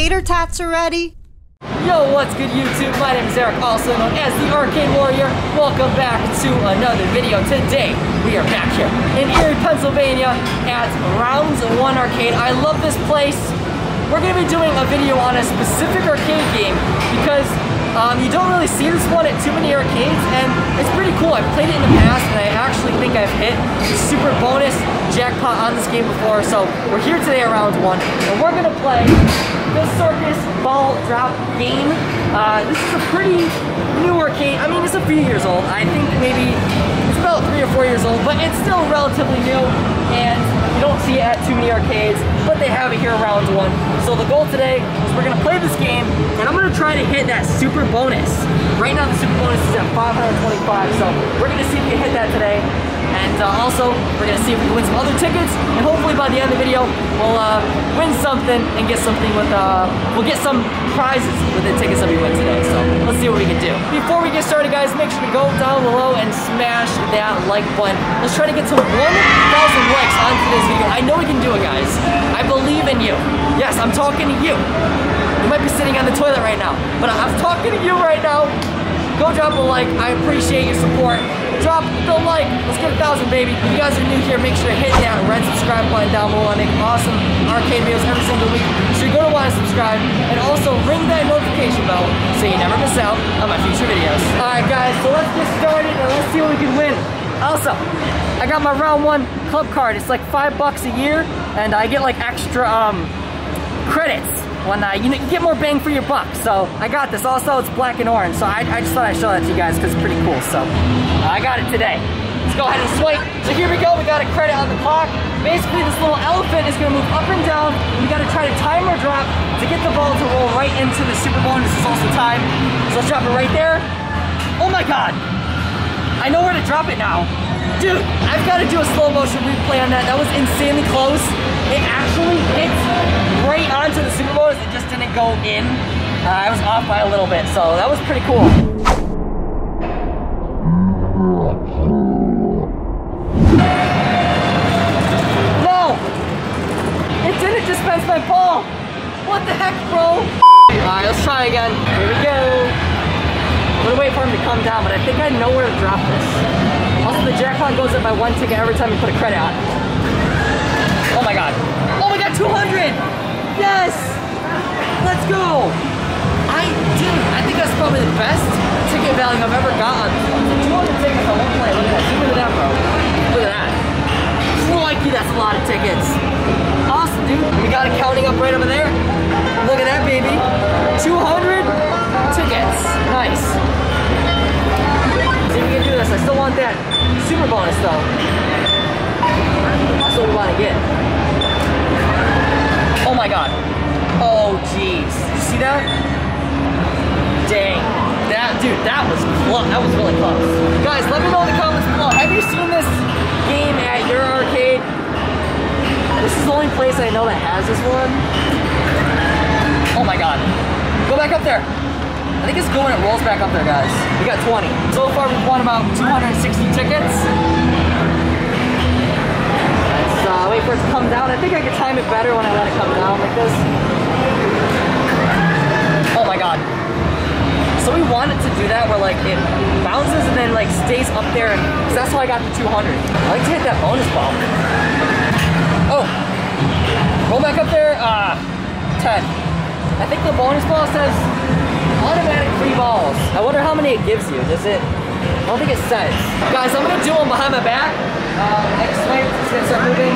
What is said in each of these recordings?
tater tots are ready. Yo, what's good YouTube? My name is Eric, also known as the Arcade Warrior. Welcome back to another video. Today, we are back here in Erie, Pennsylvania at Rounds 1 Arcade. I love this place. We're gonna be doing a video on a specific arcade game because um, you don't really see this one at too many arcades, and it's pretty cool. I've played it in the past, and I actually think I've hit a super bonus jackpot on this game before, so we're here today around one, and we're gonna play the Circus Ball Drop game. Uh, this is a pretty new arcade. I mean, it's a few years old. I think maybe it's about three or four years old, but it's still relatively new, see at too many arcades, but they have it here around one. So the goal today is we're gonna play this game, and I'm gonna try to hit that super bonus. Right now the super bonus is at 525, so we're gonna see if we can hit that today. And uh, also, we're gonna see if we can win some other tickets, and hopefully by the end of the video, we'll uh, win something and get something with, uh, we'll get some prizes with the tickets that we win today. So let's see what we can do. Before we get started, guys, make sure to go down below and smash that like button. Let's try to get to 1,000 likes on today's video. I know we can do it, guys. I believe in you. Yes, I'm talking to you. You might be sitting on the toilet right now, but I'm talking to you right now. Go drop a like. I appreciate your support. Drop the like. Let's get a thousand, baby. If you guys are new here, make sure to hit that red subscribe button down below. I make awesome arcade videos every single week. So you're gonna want to subscribe and also ring that notification bell so you never miss out on my future videos. All right, guys. So let's get started and let's see what we can win. Also, I got my round one club card. It's like five bucks a year, and I get like extra um credits when uh, you, know, you get more bang for your buck. So I got this. Also, it's black and orange. So I, I just thought I'd show that to you guys because it's pretty cool. So uh, I got it today. Let's go ahead and swipe. So here we go. We got a credit on the clock. Basically, this little elephant is going to move up and down. We got to try to time our drop to get the ball to roll right into the super bonus. This is also time. So let's drop it right there. Oh my God. I know where to drop it now. Dude, I've got to do a slow motion replay on that. That was insanely close. It actually hit right onto the Super Bowl. It just didn't go in. Uh, I was off by a little bit, so that was pretty cool. No! It didn't dispense my ball! What the heck, bro? Alright, let's try again. Here we go. I'm gonna wait for him to come down, but I think I know where to drop this. Also, the jackpot goes up by one ticket every time you put a credit on. Oh my god. Oh my god, 200! Yes! Let's go! I did. I think that's probably the best ticket value I've ever gotten. 200 tickets on one play. Look at that. Look at that, bro. Look at that. Crikey, that's a lot of tickets. Awesome, dude. We got it counting up right over there. Look at that, baby. 200 tickets. Nice. See if we can do this. I still want that super bonus, though. That's what we want to get. Oh my god. Oh jeez. You see that? Dang. That dude, that was close. That was really close. Guys, let me know in the comments below. Have you seen this game at your arcade? This is the only place I know that has this one. Oh my god. Go back up there. I think it's when it rolls back up there, guys. We got 20. So far, we've won about 260 tickets. Uh, wait for it to come down. I think I can time it better when I let it come down like this. Oh my god. So we wanted to do that where like it bounces and then like stays up there and that's how I got the 200. I like to hit that bonus ball. Oh. Roll back up there. Uh, 10. I think the bonus ball says automatic free balls. I wonder how many it gives you. Does it? I don't think it says. Guys, I'm gonna do one behind my back. Next swipe, it's gonna start moving.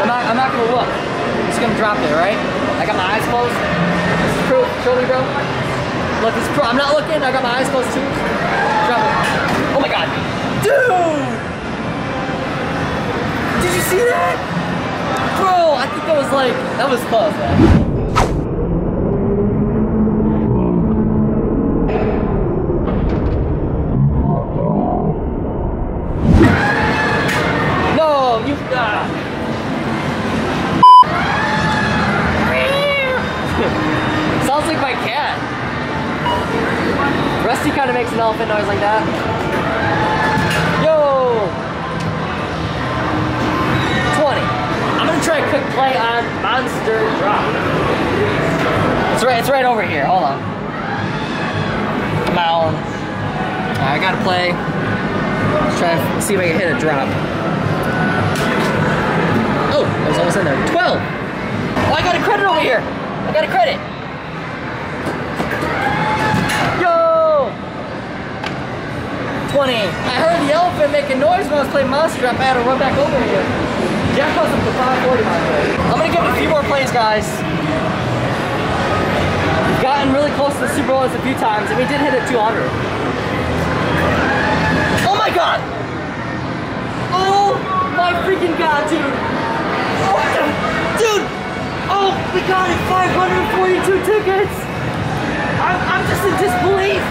I'm not, I'm not gonna look. I'm just gonna drop it, right? I got my eyes closed. This is proof. Me, bro. Look, this is proof. I'm not looking. I got my eyes closed too. Drop it. Oh my god. Dude! Did you see that? Bro, I think that was like, that was close, man. Cat. Rusty kind of makes an elephant noise like that. Yo! 20. I'm gonna try a quick play on Monster Drop. It's right, it's right over here. Hold on. Come on. I gotta play. Let's try to see if I can hit a drop. Oh, I was almost in there. 12. Oh, I got a credit over here. I got a credit. Yo! 20. I heard the elephant making noise when I was playing Monster Drop. I had to run back over here. Jackpot's up to 540 by the way. I'm gonna give it a few more plays, guys. We've gotten really close to the Super Bowls a few times, and we did hit a 200. Oh my god! Oh my freaking god, dude! What the? Dude! Oh, we got it! 542 tickets! I'm, I'm just in disbelief!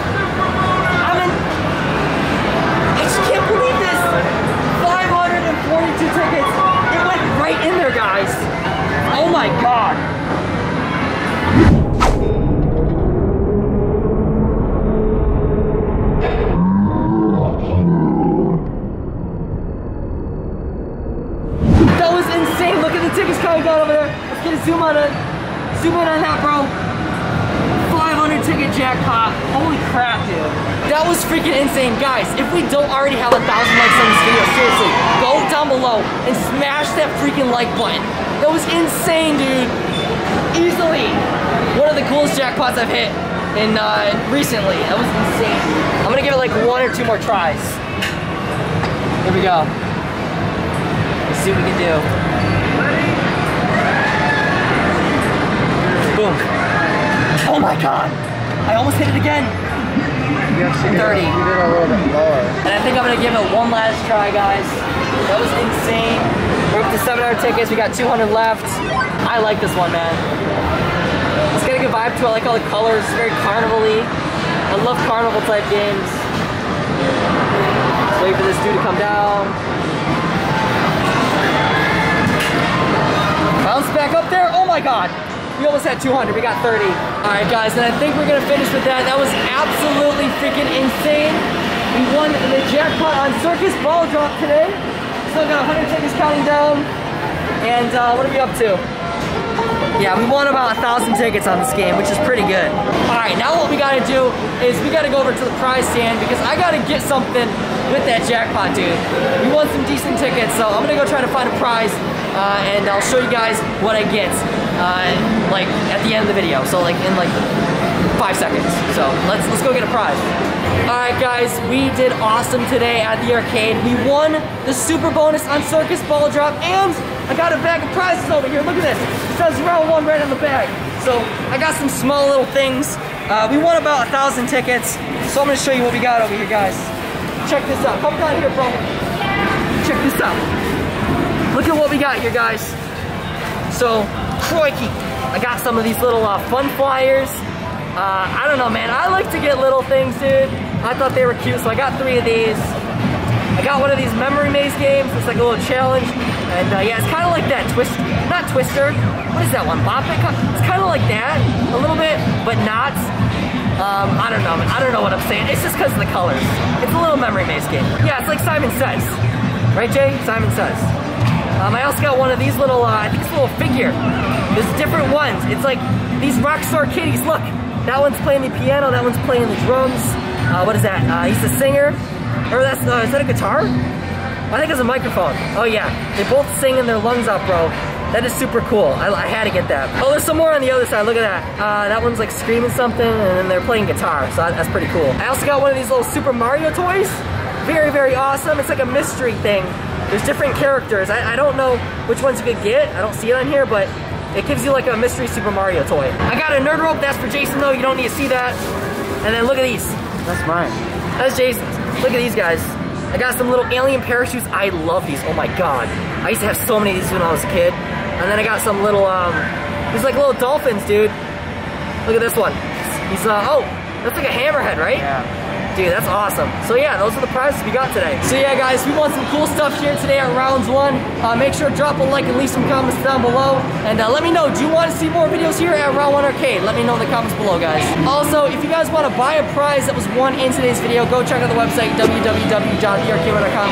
Tickets coming down over there! Let's get a zoom on it! Zoom in on that, bro! 500 ticket jackpot. Holy crap, dude. That was freaking insane. Guys, if we don't already have a thousand likes on this video, seriously, go down below and smash that freaking like button. That was insane, dude. Easily one of the coolest jackpots I've hit in uh, recently. That was insane. I'm gonna give it like one or two more tries. Here we go. Let's see what we can do. Boom. Oh my god! I almost hit it again! You 30. Did, you did a little bit lower. And I think I'm gonna give it one last try, guys. That was insane. We're up to 700 tickets, we got 200 left. I like this one, man. It's got a good vibe to it, I like all the colors, it's very carnival-y. I love carnival type games. Wait for this dude to come down. Bounce back up there, oh my god! We almost had 200, we got 30. All right, guys, and I think we're gonna finish with that. That was absolutely freaking insane. We won the jackpot on Circus Ball Drop today. Still got 100 tickets counting down. And uh, what are we up to? Yeah, we won about a thousand tickets on this game, which is pretty good. All right, now what we gotta do is we gotta go over to the prize stand because I gotta get something with that jackpot, dude. We won some decent tickets, so I'm gonna go try to find a prize uh, and I'll show you guys what I get, uh, like at the end of the video. So like in like five seconds. So let's let's go get a prize. All right, guys, we did awesome today at the arcade. We won the super bonus on Circus Ball Drop, and I got a bag of prizes over here. Look at this. It says round one right on the bag. So I got some small little things. Uh, we won about a thousand tickets. So I'm gonna show you what we got over here, guys. Check this out. Come down here, bro. Check this out. Look at what we got here, guys. So, crikey, I got some of these little uh, fun flyers. Uh, I don't know, man. I like to get little things, dude. I thought they were cute, so I got three of these. I got one of these memory maze games. It's like a little challenge. And uh, yeah, it's kind of like that twist, not Twister. What is that one? Bop It? It's kind of like that, a little bit, but not. Um, I don't know. I don't know what I'm saying. It's just because of the colors. It's a little memory maze game. Yeah, it's like Simon Says. Right, Jay? Simon Says. Um, I also got one of these little, uh, I think it's a little figure. There's different ones. It's like these Rockstar Kitties. Look, that one's playing the piano, that one's playing the drums. Uh, what is that? Uh, he's a singer. Or that's, uh, is that a guitar? I think it's a microphone. Oh yeah, they both sing singing their lungs out, bro. That is super cool. I, I, had to get that. Oh, there's some more on the other side. Look at that. Uh, that one's like screaming something, and then they're playing guitar. So that, that's pretty cool. I also got one of these little Super Mario toys. Very, very awesome. It's like a mystery thing. There's different characters. I, I don't know which ones you could get. I don't see it on here, but it gives you like a mystery Super Mario toy. I got a nerd rope. That's for Jason, though. You don't need to see that. And then look at these. That's mine. That's Jason's. Look at these guys. I got some little alien parachutes. I love these. Oh my god. I used to have so many of these when I was a kid. And then I got some little, um, these like little dolphins, dude. Look at this one. He's, uh, oh, that's like a hammerhead, right? Yeah. Dude, that's awesome. So yeah, those are the prizes we got today. So yeah, guys, we won some cool stuff here today at Rounds 1. Uh, make sure to drop a like and leave some comments down below. And uh, let me know, do you want to see more videos here at Round 1 Arcade? Let me know in the comments below, guys. Also, if you guys want to buy a prize that was won in today's video, go check out the website, www.thearcade.com.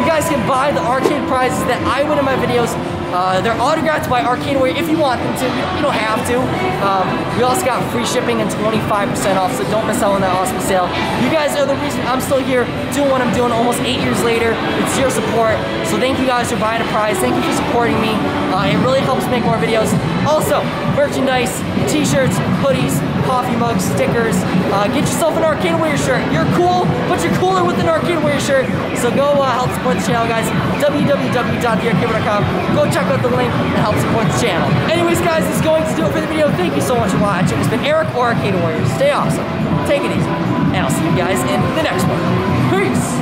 You guys can buy the arcade prizes that I win in my videos Uh, they're autographed by Arcade Warrior if you want them to. You, you don't have to. Um, we also got free shipping and 25% off, so don't miss out on that awesome sale. You guys are the reason I'm still here doing what I'm doing almost eight years later. It's your support. So thank you guys for buying a prize. Thank you for supporting me. Uh, it really helps make more videos. Also, merchandise, t-shirts, hoodies, coffee mugs, stickers. Uh, get yourself an Arcade Warrior shirt. You're cool, but you're cooler with an Arcade Warrior shirt. So go uh, help support the channel, guys. www.thearcadewarrior.com. Go check out the link and help support the channel. Anyways, guys, this is going to do it for the video. Thank you so much for watching. It's been Eric or Arcade Warrior. Stay awesome. Take it easy. And I'll see you guys in the next one. Peace.